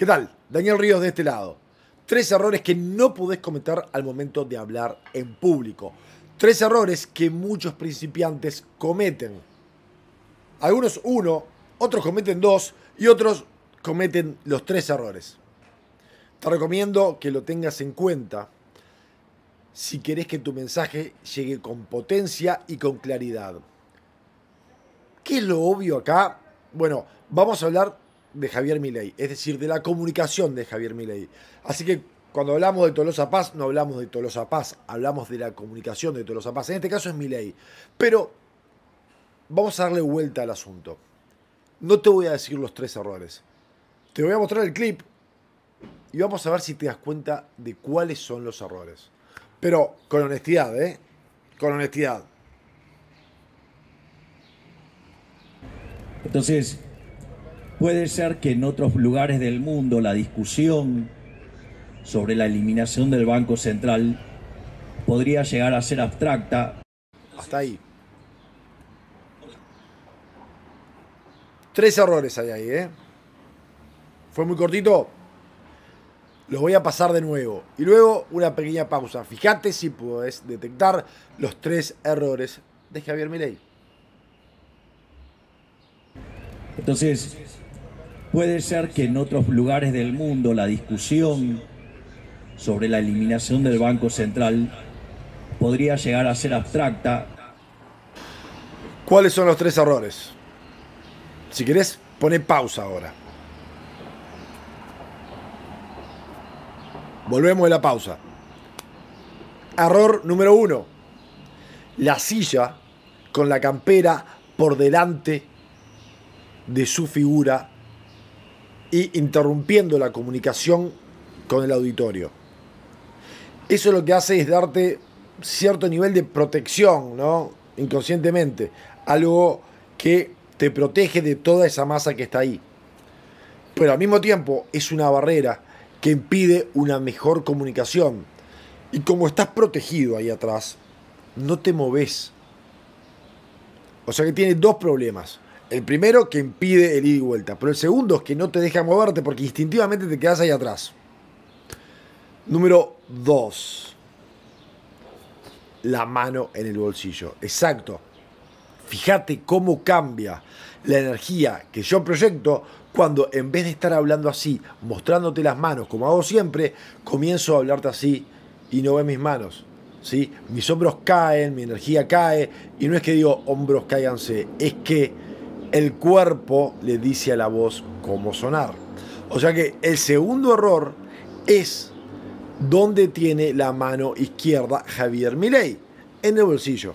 ¿Qué tal? Daniel Ríos de este lado. Tres errores que no podés cometer al momento de hablar en público. Tres errores que muchos principiantes cometen. Algunos uno, otros cometen dos y otros cometen los tres errores. Te recomiendo que lo tengas en cuenta si querés que tu mensaje llegue con potencia y con claridad. ¿Qué es lo obvio acá? Bueno, vamos a hablar de Javier Milei, es decir, de la comunicación de Javier Milei. Así que cuando hablamos de Tolosa Paz, no hablamos de Tolosa Paz, hablamos de la comunicación de Tolosa Paz. En este caso es Milei. Pero vamos a darle vuelta al asunto. No te voy a decir los tres errores. Te voy a mostrar el clip y vamos a ver si te das cuenta de cuáles son los errores. Pero con honestidad, ¿eh? Con honestidad. Entonces, puede ser que en otros lugares del mundo la discusión sobre la eliminación del Banco Central podría llegar a ser abstracta. Hasta ahí. Tres errores hay ahí, ¿eh? Fue muy cortito. Los voy a pasar de nuevo. Y luego una pequeña pausa. Fíjate si puedes detectar los tres errores de Javier Milei. Entonces, puede ser que en otros lugares del mundo la discusión sobre la eliminación del Banco Central podría llegar a ser abstracta. ¿Cuáles son los tres errores? Si querés, pone pausa ahora. Volvemos de la pausa. Error número uno. La silla con la campera por delante de su figura y interrumpiendo la comunicación con el auditorio. Eso lo que hace es darte cierto nivel de protección, ¿no? Inconscientemente. Algo que te protege de toda esa masa que está ahí. Pero al mismo tiempo es una barrera que impide una mejor comunicación. Y como estás protegido ahí atrás, no te moves. O sea que tiene dos problemas. El primero que impide el ida y vuelta, pero el segundo es que no te deja moverte porque instintivamente te quedas ahí atrás. Número dos. La mano en el bolsillo. Exacto. Fíjate cómo cambia la energía que yo proyecto cuando en vez de estar hablando así, mostrándote las manos como hago siempre, comienzo a hablarte así y no ves mis manos. ¿sí? Mis hombros caen, mi energía cae y no es que digo hombros cáiganse, es que el cuerpo le dice a la voz cómo sonar. O sea que el segundo error es donde tiene la mano izquierda Javier Milei, en el bolsillo.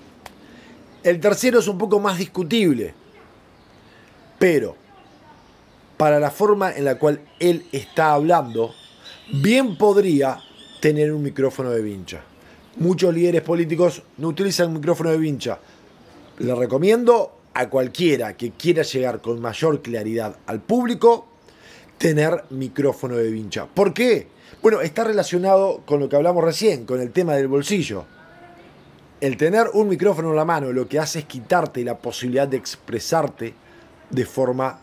El tercero es un poco más discutible, pero para la forma en la cual él está hablando, bien podría tener un micrófono de vincha. Muchos líderes políticos no utilizan micrófono de vincha. Le recomiendo a cualquiera que quiera llegar con mayor claridad al público tener micrófono de vincha. ¿Por qué? Bueno, está relacionado con lo que hablamos recién, con el tema del bolsillo. El tener un micrófono en la mano lo que hace es quitarte la posibilidad de expresarte de forma,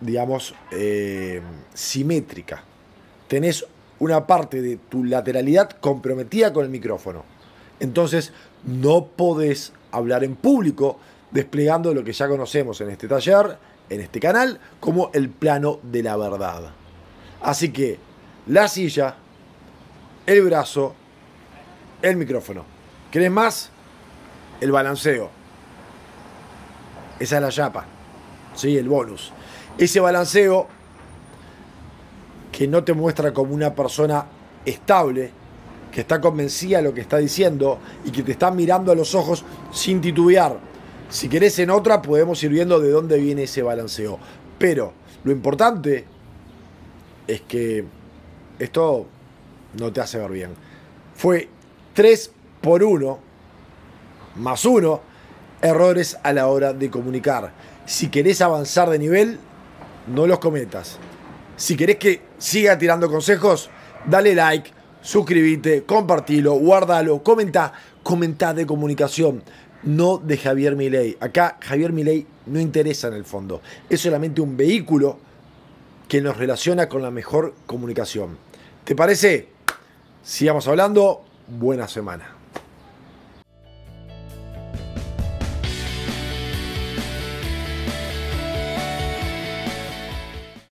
digamos, eh, simétrica. Tenés una parte de tu lateralidad comprometida con el micrófono. Entonces, no podés hablar en público desplegando lo que ya conocemos en este taller, en este canal, como el plano de la verdad. Así que la silla, el brazo, el micrófono. ¿Querés más? El balanceo. Esa es la chapa. ¿Sí? El bonus. Ese balanceo que no te muestra como una persona estable, que está convencida de lo que está diciendo y que te está mirando a los ojos sin titubear, si querés en otra, podemos ir viendo de dónde viene ese balanceo. Pero lo importante es que esto no te hace ver bien. Fue 3 por 1, más 1, errores a la hora de comunicar. Si querés avanzar de nivel, no los cometas. Si querés que siga tirando consejos, dale like, suscríbete, compartilo, guardalo, comenta, comenta de comunicación no de Javier Milei. Acá Javier Milei no interesa en el fondo. Es solamente un vehículo que nos relaciona con la mejor comunicación. ¿Te parece? Sigamos hablando. Buena semana.